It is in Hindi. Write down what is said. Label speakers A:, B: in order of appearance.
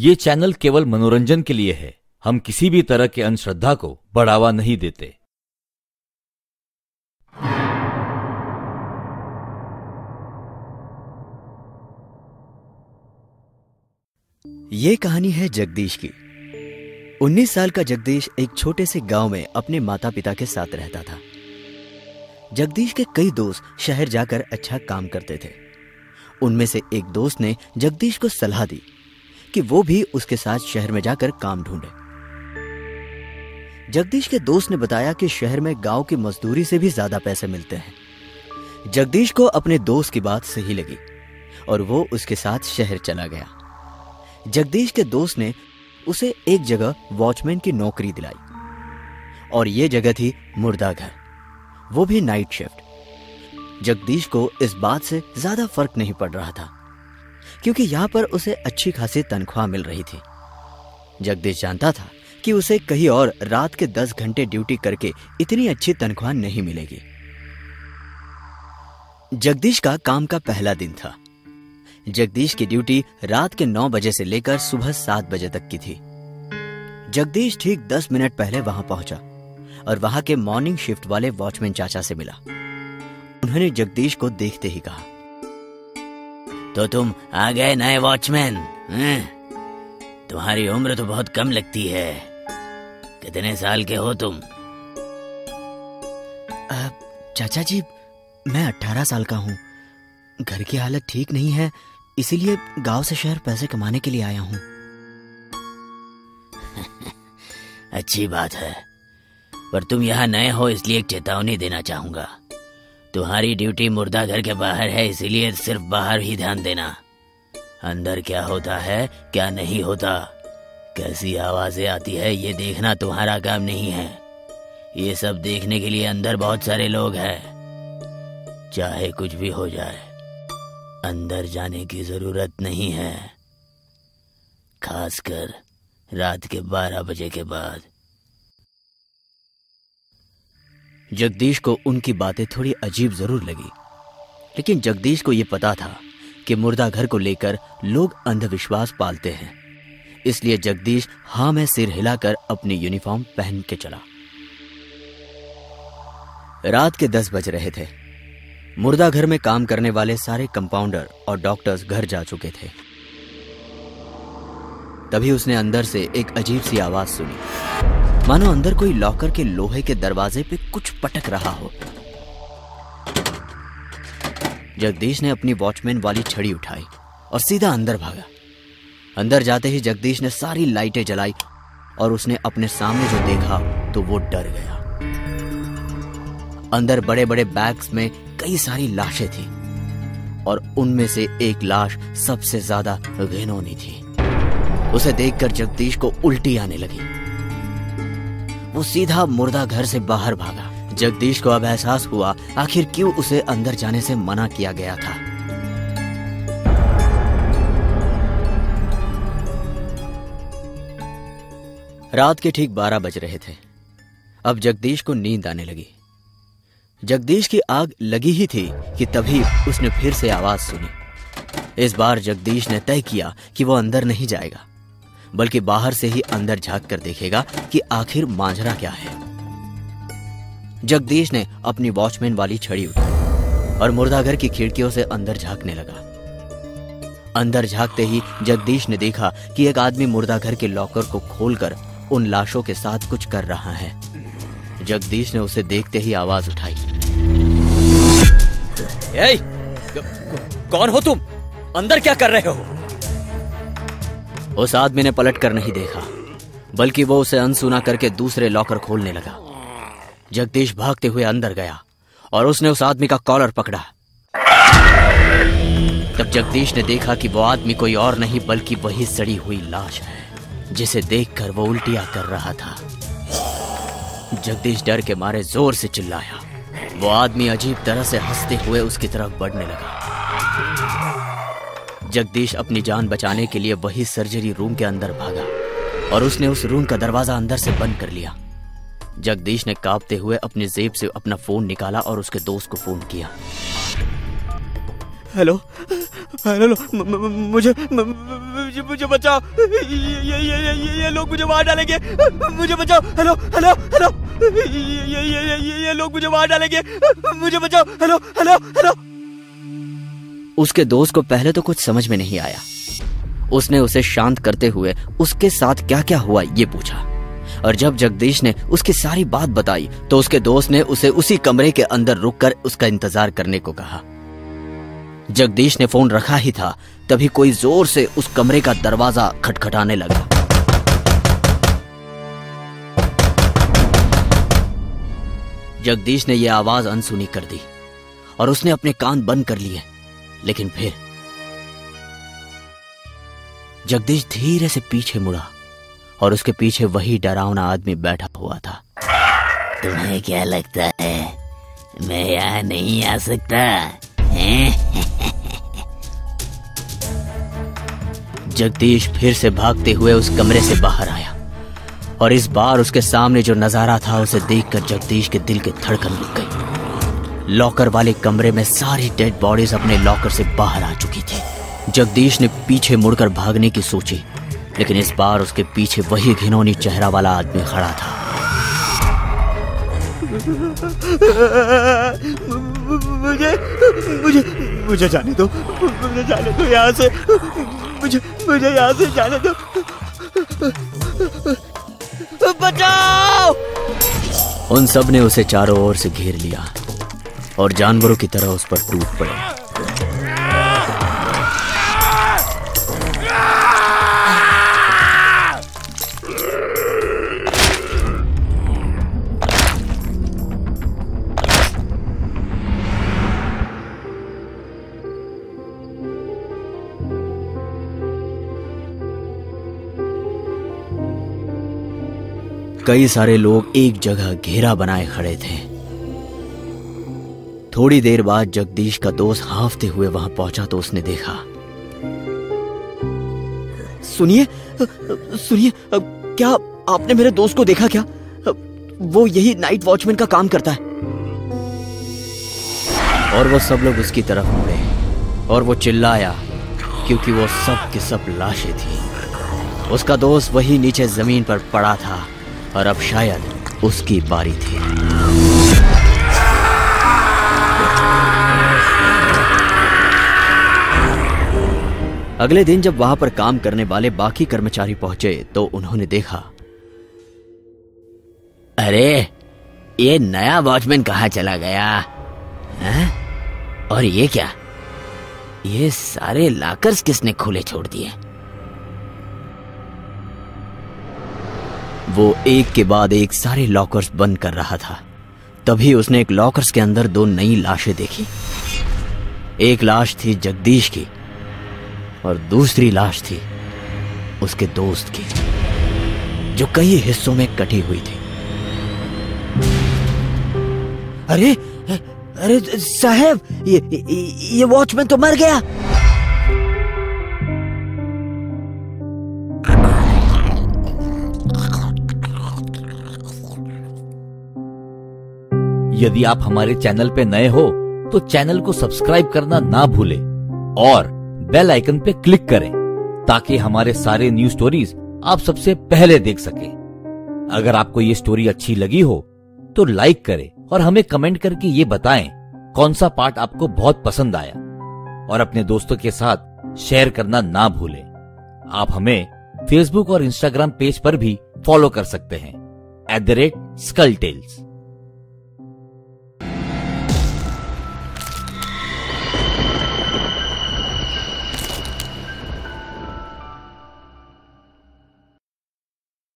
A: ये चैनल केवल मनोरंजन के लिए है। हम किसी भी तरह के अंधश्रद्धा को बढ़ावा नहीं देते।
B: ये कहानी है जगदीश की। 19 साल का जगदीश एक छोटे से गाँव में अपने माता पिता के साथ रहता था। जगदीश के कई दोस्त शहर जाकर अच्छा काम करते थे। उनमें से एक दोस्त ने जगदीश को सलाह दी कि वो भी उसके साथ शहर में जाकर काम ढूंढे। जगदीश के दोस्त ने बताया कि शहर में गाँव की मजदूरी से भी ज़्यादा पैसे मिलते हैं। जगदीश को अपने दोस्त की बात सही लगी और वो उसके साथ शहर चला गया। जगदीश के दोस्त ने उसे एक जगह वॉचमैन की नौकरी दिलाई और ये जगह थी मुर्दा घर। वो भी नाइट शिफ्ट। जगदीश को इस बात से ज़्यादा फ़र्क नहीं पड़ रहा था। क्योंकि यहाँ पर उसे अच्छी खासी तनख्वाह मिल रही थी। जगदीश जानता था कि उसे कहीं और रात के दस घंटे ड्यूटी करके इतनी अच्छी तनख्वाह नहीं मिलेगी। जगदीश का काम का पहला दिन था। जगदीश की ड्यूटी रात के नौ बजे से लेकर सुबह सात बजे तक की थी। जगदीश ठीक दस मिनट पहले वहाँ पहुँचा और वहाँ के मॉर्निंग शिफ्ट वाले वॉचमैन चाचा से मिला। उन्होंने जगदीश को देखते ही कहा
C: तो तुम आ गए नए वॉचमैन तुम्हारी उम्र तो बहुत कम लगती है। कितने साल के हो तुम?
B: आ, चाचा जी मैं अट्ठारह साल का हूँ। घर की हालत ठीक नहीं है इसीलिए गाँव से शहर पैसे कमाने के लिए आया हूँ।
C: अच्छी बात है। पर तुम यहाँ नए हो इसलिए एक चेतावनी देना चाहूँगा। तुम्हारी ड्यूटी मुर्दा घर के बाहर है, इसीलिए सिर्फ़ बाहर ही ध्यान देना। अंदर क्या होता है, क्या नहीं होता? कैसी आवाज़ें आती है, ये देखना तुम्हारा काम नहीं है। ये सब देखने के लिए अंदर बहुत सारे लोग हैं। चाहे कुछ भी हो जाए, अंदर जाने की ज़रूरत नहीं है। खासकर रात के बारह बजे के बाद।
B: जगदीश को उनकी बातें थोड़ी अजीब ज़रूर लगी। लेकिन जगदीश को यह पता था कि मुर्दा घर को लेकर लोग अंधविश्वास पालते हैं। इसलिए जगदीश हाँ में सिर हिलाकर अपनी यूनिफॉर्म पहन के चला। रात के दस बज रहे थे। मुर्दा घर में काम करने वाले सारे कंपाउंडर और डॉक्टर्स घर जा चुके थे। तभी उसने अंदर से एक अजीब सी आवाज़ सुनी। मानो अंदर कोई लॉकर के लोहे के दरवाजे पे कुछ पटक रहा हो। जगदीश ने अपनी वॉचमैन वाली छड़ी उठाई और सीधा अंदर भागा। अंदर जाते ही जगदीश ने सारी लाइटें जलाई और उसने अपने सामने जो देखा तो वो डर गया। अंदर बड़े बड़े बैग्स में कई सारी लाशें थी और उनमें से एक लाश सबसे ज़्यादा घिनौनी थी। उसे देखकर जगदीश को उल्टी आने लगी। वो सीधा मुर्दा घर से बाहर भागा। जगदीश को अब एहसास हुआ, आखिर क्यों उसे अंदर जाने से मना किया गया था? रात के ठीक बारह बज रहे थे। अब जगदीश को नींद आने लगी। जगदीश की आग लगी ही थी कि तभी उसने फिर से आवाज़ सुनी। इस बार जगदीश ने तय किया कि वो अंदर नहीं जाएगा। बल्कि बाहर से ही अंदर झाँक कर देखेगा कि आखिर मांझरा क्या है। जगदीश ने अपनी वॉचमैन वाली छड़ी उठाई और मुर्दाघर की खिड़कियों से अंदर झांकने लगा। अंदर झांकते ही जगदीश ने देखा कि एक आदमी मुर्दाघर के लॉकर को खोलकर उन लाशों के साथ कुछ कर रहा है। जगदीश ने उसे देखते ही आवाज़ उठाई।
D: ए, कौन हो तुम? अंदर क्या कर रहे हो?
B: उस आदमी ने पलट कर नहीं देखा, बल्कि वो उसे अनसुना करके दूसरे लॉकर खोलने लगा। जगदीश भागते हुए अंदर गया और उसने उस आदमी का कॉलर पकड़ा। तब जगदीश ने देखा कि वो आदमी कोई और नहीं, बल्कि वही सड़ी हुई लाश है, जिसे देखकर वो उल्टिया कर रहा था। जगदीश डर के मारे ज़ोर से चिल्लाया। वो आदमी अजीब तरह से हँसते हुए उसकी तरफ़ बढ़ने लगा। जगदीश अपनी जान बचाने के लिए वही सर्जरी रूम के अंदर भागा और उसने उस रूम का दरवाज़ा अंदर से बंद कर लिया। जगदीश ने कांपते हुए अपनी जेब से अपना फ़ोन निकाला और उसके दोस्त को फ़ोन किया। हेलो? हेलो मुझे मुझे मुझे बचाओ। ये ये ये ये ये, लोग मुझे मार डालेंगे। मुझे बचाओ। Hello hello hello. ये ये ये, ये लोग मुझे मार डालेंगे। मुझे बचाओ। Hello hello hello. उसके दोस्त को पहले तो कुछ समझ में नहीं आया। उसने उसे शांत करते हुए उसके साथ क्या क्या हुआ ये पूछा। और जब जगदीश ने उसकी सारी बात बताई तो उसके दोस्त ने उसे उसी कमरे के अंदर रुककर उसका इंतज़ार करने को कहा। जगदीश ने फ़ोन रखा ही था, तभी कोई ज़ोर से उस कमरे का दरवाज़ा खटखटाने लगा। जगदीश ने यह आवाज़ अनसुनी कर दी, और उसने अपने कान बंद कर लिए। लेकिन फिर जगदीश धीरे से पीछे मुड़ा और उसके पीछे वही डरावना आदमी बैठा हुआ था।
C: तुम्हें क्या लगता है? मैं यहाँ नहीं आ सकता?
B: जगदीश फिर से भागते हुए उस कमरे से बाहर आया और इस बार उसके सामने जो नज़ारा था उसे देखकर जगदीश के दिल की धड़कन रुक गई। लॉकर वाले कमरे में सारी डेड बॉडीज अपने लॉकर से बाहर आ चुकी थी। जगदीश ने पीछे मुड़कर भागने की सोची लेकिन इस बार उसके पीछे वही घिनौनी चेहरा वाला आदमी खड़ा था। मुझे मुझे मुझे जाने दो मुझे जाने दो यहाँ से मुझे मुझे यहाँ से जाने दो। बचाओ! उन सबने उसे चारों ओर से घेर लिया। और जानवरों की तरह उस पर टूट पड़े। कई सारे लोग एक जगह घेरा बनाए खड़े थे। थोड़ी देर बाद जगदीश का दोस्त हाफते हुए वहाँ पहुँचा तो उसने देखा। सुनिए सुनिए, क्या आपने मेरे दोस्त को देखा क्या? वो यही नाइट वॉचमैन का काम करता है। और वो सब लोग उसकी तरफ़ मुड़े, और वो चिल्लाया, क्योंकि वो सब के सब लाशें थी। उसका दोस्त वही नीचे ज़मीन पर पड़ा था, और अब शायद उसकी बारी थी। अगले दिन जब वहाँ पर काम करने वाले बाकी कर्मचारी पहुँचे तो उन्होंने देखा।
C: अरे, ये नया वॉचमैन कहा चला गया? हैं? और ये क्या? ये सारे लाकर्स किसने खुले छोड़ दिए?
B: वो एक के बाद एक सारे लॉकर्स बंद कर रहा था। तभी उसने एक लॉकर्स के अंदर दो नई लाशें देखी। एक लाश थी जगदीश की और दूसरी लाश थी उसके दोस्त की, जो कई हिस्सों में कटी हुई थी। अरे अरे, साहब, ये ये वॉचमैन तो मर गया।
A: यदि आप हमारे चैनल पे नए हो तो चैनल को सब्सक्राइब करना ना भूले। और बेल आइकन पे क्लिक करें, ताकि हमारे सारे न्यू स्टोरीज आप सबसे पहले देख सके। अगर आपको ये स्टोरी अच्छी लगी हो तो लाइक करें और हमें कमेंट करके ये बताएँ कौन सा पार्ट आपको बहुत पसंद आया। और अपने दोस्तों के साथ शेयर करना ना भूलें। आप हमें फेसबुक और इंस्टाग्राम पेज पर भी फॉलो कर सकते हैं। At the rate skull tales